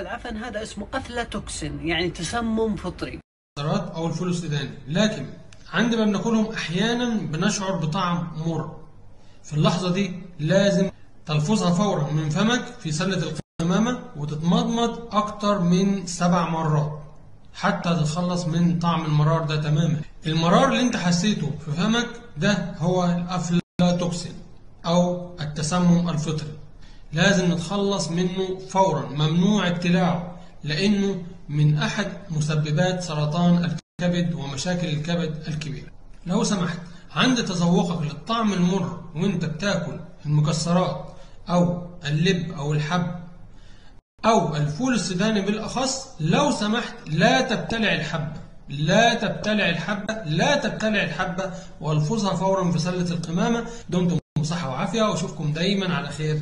العفن هذا اسمه أفلاتوكسين يعني تسمم فطري. أو الفول السوداني. لكن عندما بناكلهم أحيانا بنشعر بطعم مر. في اللحظة دي لازم تلفظها فورا من فمك في سلة القمامه وتتمضمض أكتر من سبع مرات حتى تتخلص من طعم المرار ده تماما. المرار اللي انت حسيته في فمك ده هو الأفلاتوكسين أو التسمم الفطري. لازم نتخلص منه فورا ممنوع ابتلاعه لأنه من أحد مسببات سرطان الكبد ومشاكل الكبد الكبيره لو سمحت عند تذوقك للطعم المر وانت بتاكل المكسرات أو اللب أو الحب أو الفول السوداني بالأخص لو سمحت لا تبتلع الحبه لا تبتلع الحبه لا تبتلع الحبة والفظها فورا في سلة القمامة. دمتم بصحة وعافية وأشوفكم دايما على خير.